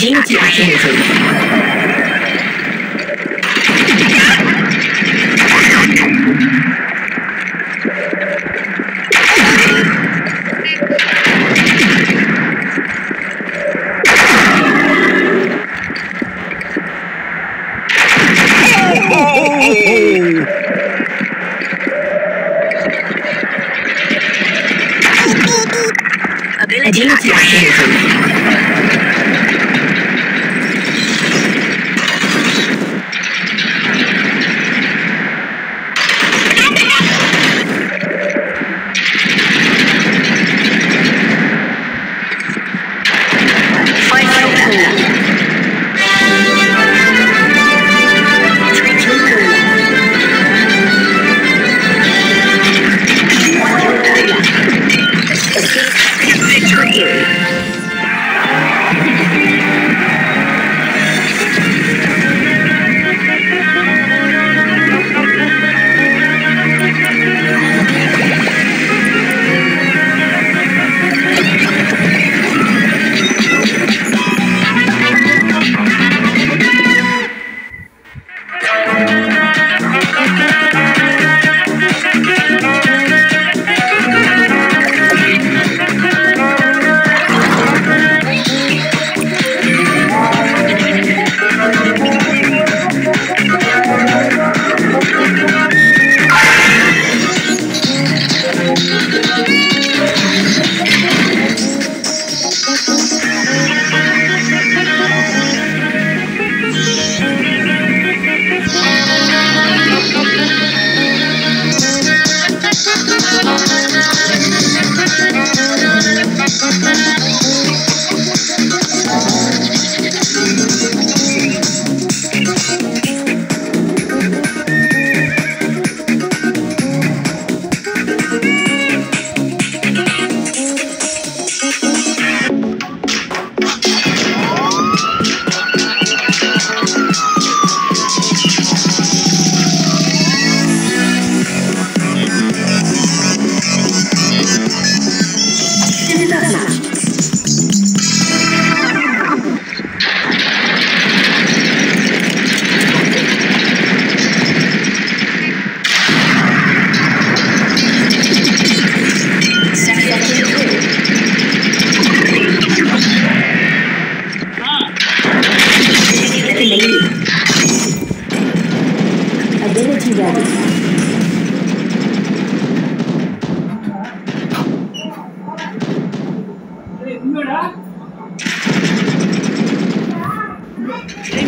Ability t you ready. Hey,